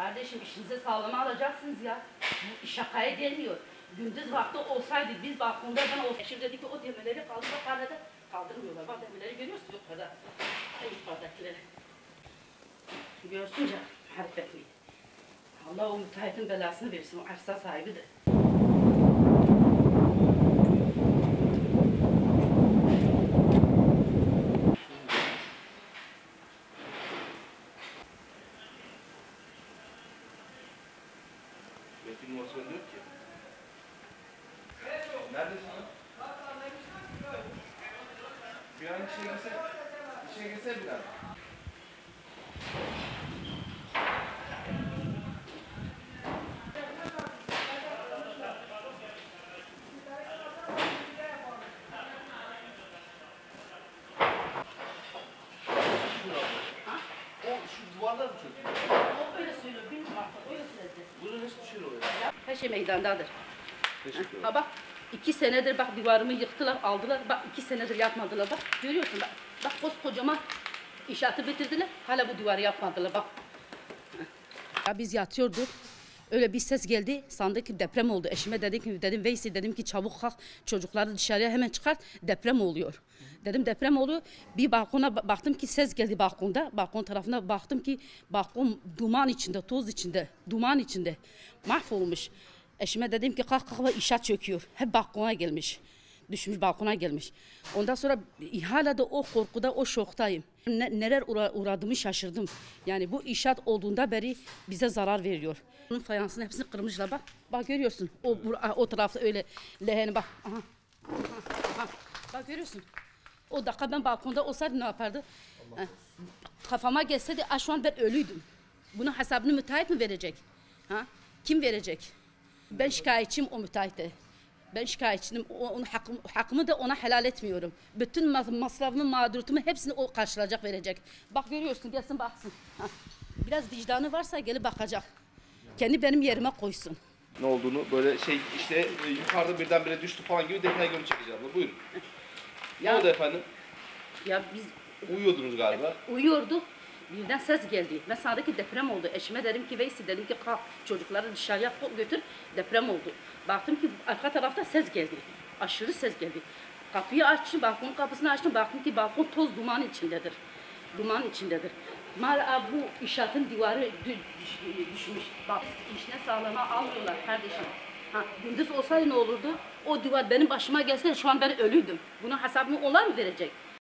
Kardeşim işinize sağlama alacaksınız ya. Bu şakaya gelmiyor. Gündüz vakti olsaydı biz balkonda ben olsaydı. Şimdi dedi ki o demirleri kaldır yukarıda. Kaldırmıyorlar. Bak demirleri görüyorsun yukarıda. Yukarıdakileri. Görsün canım hareketli. Allah o müteahhitin belasını versin. O arsa sahibi bende yok ki. Neredesin lan? Bir an işe girse, işe girse bir an. O şu duvarlar mı çöktü? O öyle söylüyor. Bilmiyorum artık. Öyle söyledi. Burada hiçbir şey oluyor. Her şey meydandadır. Teşekkür. Ha bak iki senedir bak duvarımı yıktılar aldılar. Bak iki senedir yapmadılar bak. Görüyorsun bak. Bak koskocaman inşaatı bitirdiler. Hala bu duvarı yapmadılar bak. Ya biz yatıyorduk. Öyle bir ses geldi. Sandık ki deprem oldu. Eşime dedim ki dedim Veysi dedim ki çabuk kalk çocukları dışarıya hemen çıkart. Deprem oluyor. Dedim deprem oluyor. Bir balkona ba- baktım ki ses geldi balkonda. Balkon tarafına baktım ki balkon duman içinde, toz içinde, duman içinde. Mahvolmuş. Eşime dedim ki kalk kalk inşaat çöküyor. Hep balkona gelmiş. Düşmüş balkona gelmiş. Ondan sonra hala da o korkuda, o şoktayım. Ne, neler uğra- uğradığımı şaşırdım. Yani bu inşaat olduğunda beri bize zarar veriyor. Bunun fayansının hepsini kırmışlar bak. Bak görüyorsun. O, o tarafta öyle leheni bak. Aha. Aha. Bak görüyorsun. O dakika ben balkonda olsaydım ne yapardı? Ha, Kafama gelseydi "Aa, şu an ben ölüydüm. Bunun hesabını müteahhit mi verecek? Ha? Kim verecek? Ben şikayetçiyim o müteahhite. Ben şikayetçiyim. Onun hakkım, hakkımı da ona helal etmiyorum. Bütün ma- masrafımı, mağduriyetumu hepsini o karşılayacak, verecek. Bak görüyorsun, gelsin baksın. Ha. Biraz vicdanı varsa gelip bakacak. Kendi benim yerime koysun. Ne olduğunu böyle şey işte e, yukarıda birdenbire düştü falan gibi detay görüntü çekeceğim. Buyurun. Ne Ya- oldu efendim? Ya biz Uyuyordunuz galiba. Uyuyorduk. Birden ses geldi. Ben sağdaki deprem oldu. Eşime dedim ki Veysi dedim ki kalk çocukları dışarıya götür. Deprem oldu. Baktım ki arka tarafta ses geldi. Aşırı ses geldi. Kapıyı açtım, balkon kapısını açtım. Baktım ki balkon toz duman içindedir. Duman içindedir. Mal bu inşaatın divarı dü- düş- düşmüş. Bak işine sağlama almıyorlar kardeşim. Ha, gündüz olsaydı ne olurdu? O duvar benim başıma gelse şu an ben ölüydüm. Bunun hesabını onlar mı verecek?